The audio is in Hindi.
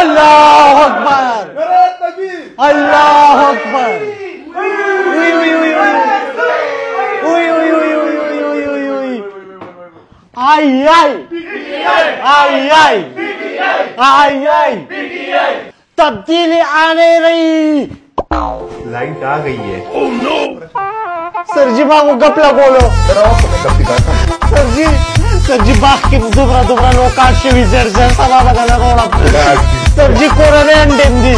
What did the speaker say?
अल्लाह अकबर अल्लाह अकबर आई आई आई आई आई आई तब्दीली आने रही लाइट आ गई है oh, no! सर जी मागो गपला बोलो सर जी सर जी बाकी दुबरा दुबरा लोकांशी विजर्जन सभा बघायला रोडा सर जी कोरोना अंडेंदी